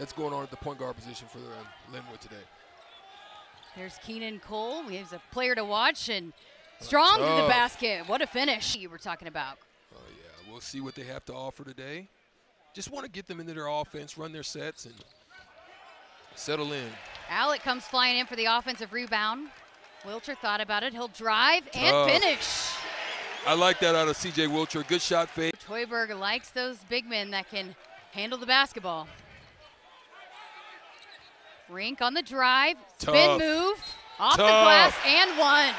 that's going on at the point guard position for uh, Lindenwood today. There's Keenon Cole. Have a player to watch and strong to the basket. What a finish you were talking about. Oh yeah, we'll see what they have to offer today. Just want to get them into their offense, run their sets, and settle in. Allick comes flying in for the offensive rebound. Wilcher thought about it. He'll drive and finish. I like that out of C.J. Wilcher. Good shot fake. Hoiberg likes those big men that can handle the basketball. Rienk on the drive, spin Tough. move, off the Tough. glass, and one.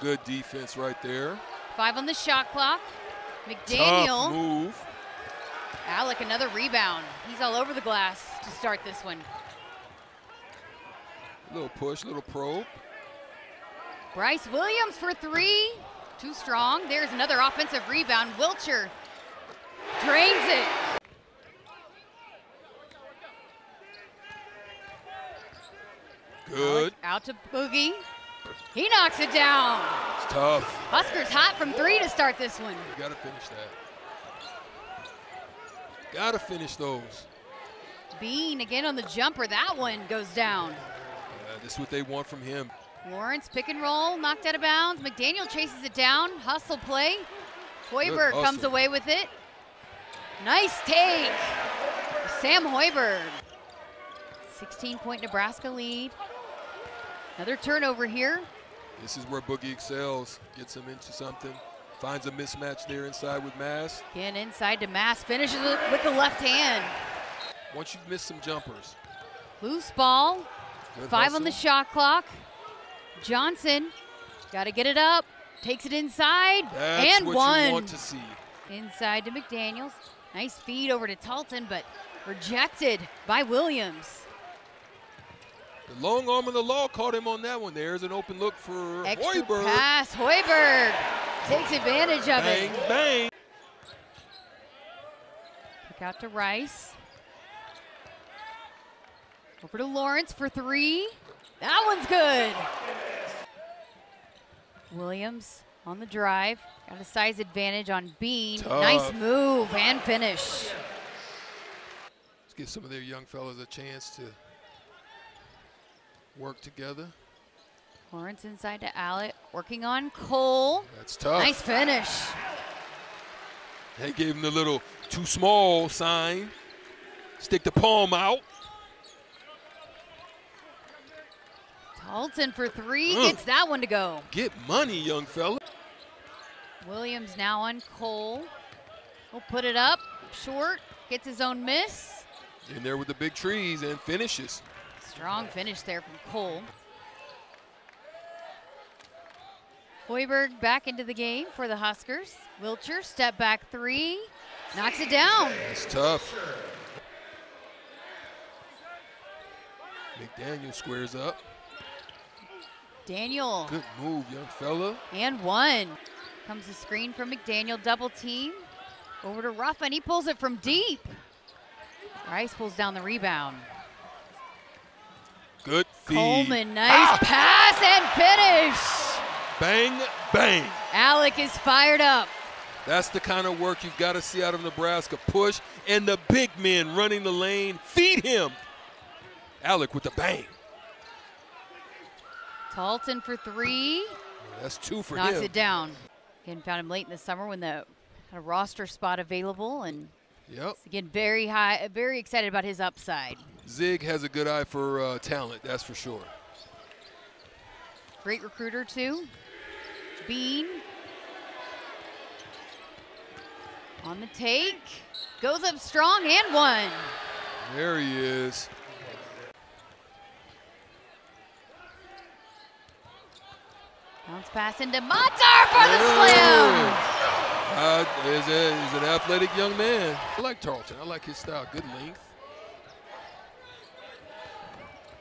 Good defense right there. Five on the shot clock. Tough McDaniel, move. Allick another rebound. He's all over the glass to start this one. Little push, little probe. Brice Williams for three. Too strong. There's another offensive rebound. Wilcher drains it. Good. Out to Boogie. He knocks it down. It's tough. Huskers hot from three to start this one. You gotta finish that. Gotta finish those. Bean again on the jumper. That one goes down. Yeah, this is what they want from him. Lawrence pick and roll, knocked out of bounds. McDaniel chases it down. Hustle play. Hoiberg comes away with it. Nice take. Sam Hoiberg. 16 point Nebraska lead. Another turnover here. This is where Boogie excels. Gets him into something. Finds a mismatch there inside with Mast. Again inside to Mast. Finishes with the left hand. Once you've missed some jumpers. Loose ball. Good Five on the shot clock. Johnson got to get it up. Takes it inside That's and what one. you want to see. Inside to McDaniels. Nice feed over to Talton, but rejected by Williams. The long arm of the law caught him on that one. There's an open look for Extra Hoiberg. pass. Hoiberg takes advantage of Bang, it. bang. Bang. Kick out to Rice. Over to Lawrence for three. That one's good. Williams on the drive. Got a size advantage on Bean. Nice move and finish. Let's give some of their young fellas a chance to work together. Lawrence inside to Allick. Working on Cole. That's tough. Nice finish. They gave him the little too small sign. Stick the palm out. Talton for three. Mm. Gets that one to go. Get money, young fella. Williams now on Cole. He'll put it up short. Gets his own miss. In there with the big trees and finishes. Strong finish there from Cole. Hoiberg back into the game for the Huskers. Wilcher, step back three. Knocks it down. That's tough. McDaniel squares up. Daniel Good move, young fella. and one. Comes the screen from McDaniel, double team. Over to Ruffin, he pulls it from deep. Rice pulls down the rebound. Coleman, nice ah! pass and finish. Bang, bang. Allick is fired up. That's the kind of work you've got to see out of Nebraska. Push and the big men running the lane. Feed him. Allick with the bang. Talton for three. That's two for knocks him. it down. Again, found him late in the summer when the had a roster spot available, and Yep. again, very high, very excited about his upside. Zig has a good eye for uh, talent, that's for sure. Great recruiter too. Bean on the take, goes up strong and one. There he is. Bounce pass into Matar for the slam. Uh, is, a, is an athletic young man. I like Tarleton. I like his style. Good length.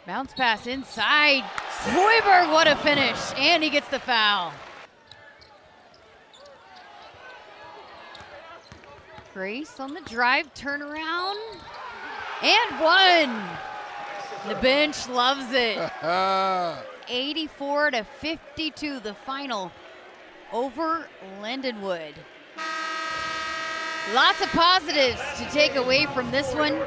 Bounce pass inside. Hoiberg, what a finish, and he gets the foul. Grace on the drive, turnaround, and one. The bench loves it. Ah, 84 to 52, the final over Lindenwood. Lots of positives to take away from this one.